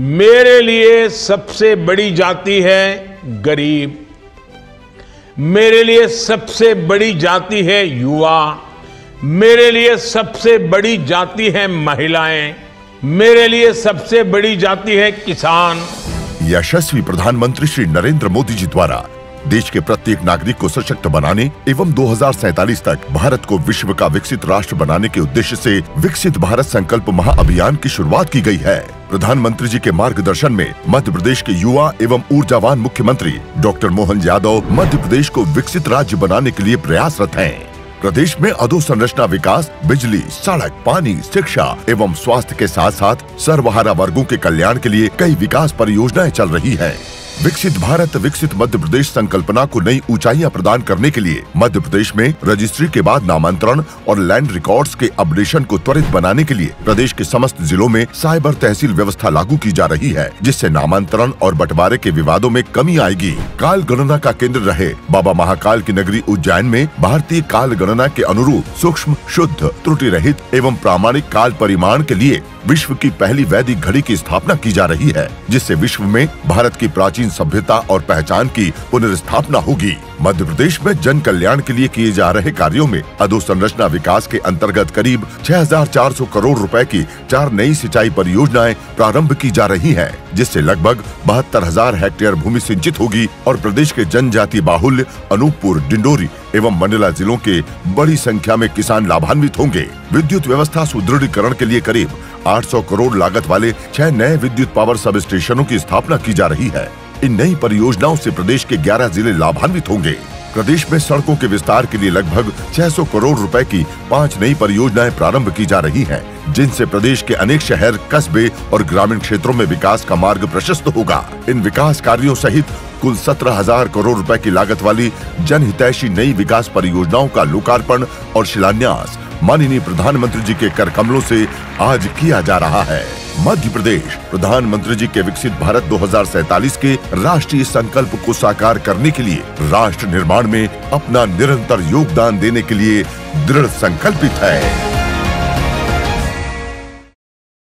मेरे लिए सबसे बड़ी जाति है गरीब। मेरे लिए सबसे बड़ी जाति है युवा। मेरे लिए सबसे बड़ी जाति है महिलाएँ। मेरे लिए सबसे बड़ी जाति है किसान। यशस्वी प्रधानमंत्री श्री नरेंद्र मोदी जी द्वारा देश के प्रत्येक नागरिक को सशक्त बनाने एवं दो तक भारत को विश्व का विकसित राष्ट्र बनाने के उद्देश्य से विकसित भारत संकल्प महाअभियान की शुरुआत की गई है। प्रधानमंत्री जी के मार्गदर्शन में मध्य प्रदेश के युवा एवं ऊर्जावान मुख्यमंत्री डॉक्टर मोहन यादव मध्य प्रदेश को विकसित राज्य बनाने के लिए प्रयासरत हैं। प्रदेश में अधोसंरचना विकास, बिजली, सड़क, पानी, शिक्षा एवं स्वास्थ्य के साथ साथ सर्वहारा वर्गों के कल्याण के लिए कई विकास परियोजनाएँ चल रही हैं। विकसित भारत, विकसित मध्य प्रदेश संकल्पना को नई ऊंचाइयाँ प्रदान करने के लिए मध्य प्रदेश में रजिस्ट्री के बाद नामांतरण और लैंड रिकॉर्ड्स के अपडेशन को त्वरित बनाने के लिए प्रदेश के समस्त जिलों में साइबर तहसील व्यवस्था लागू की जा रही है, जिससे नामांतरण और बंटवारे के विवादों में कमी आएगी। काल गणना का केंद्र रहे बाबा महाकाल की नगरी उज्जैन में भारतीय काल गणना के अनुरूप सूक्ष्म, शुद्ध त्रुटि रहित एवं प्रामाणिक काल परिमाण के लिए विश्व की पहली वैदिक घड़ी की स्थापना की जा रही है, जिससे विश्व में भारत की प्राचीन सभ्यता और पहचान की पुनर्स्थापना होगी। मध्य प्रदेश में जन कल्याण के लिए किए जा रहे कार्यों में अधोसंरचना विकास के अंतर्गत करीब 6,400 करोड़ रुपए की चार नई सिंचाई परियोजनाएँ प्रारंभ की जा रही हैं, जिससे लगभग बहत्तर हज़ार हेक्टेयर भूमि सिंचित होगी और प्रदेश के जनजाति बाहुल्य अनूपपुर डिंडोरी एवं मंडला जिलों के बड़ी संख्या में किसान लाभान्वित होंगे। विद्युत व्यवस्था सुदृढ़ीकरण के लिए करीब 800 करोड़ लागत वाले छह नए विद्युत पावर सब स्टेशनों की स्थापना की जा रही है। इन नई परियोजनाओं से प्रदेश के 11 ज़िले लाभान्वित होंगे। प्रदेश में सड़कों के विस्तार के लिए लगभग 600 करोड़ रुपए की पाँच नई परियोजनाएँ प्रारंभ की जा रही हैं, जिनसे प्रदेश के अनेक शहर कस्बे और ग्रामीण क्षेत्रों में विकास का मार्ग प्रशस्त होगा। इन विकास कार्यों सहित कुल सत्रह हज़ार करोड़ रुपए की लागत वाली जनहितैषी नई विकास परियोजनाओं का लोकार्पण और शिलान्यास माननीय प्रधानमंत्री जी के कर कमलों से आज किया जा रहा है। मध्य प्रदेश, प्रधानमंत्री जी के विकसित भारत दो के राष्ट्रीय संकल्प को साकार करने के लिए राष्ट्र निर्माण में अपना निरंतर योगदान देने के लिए दृढ़ संकल्पित है।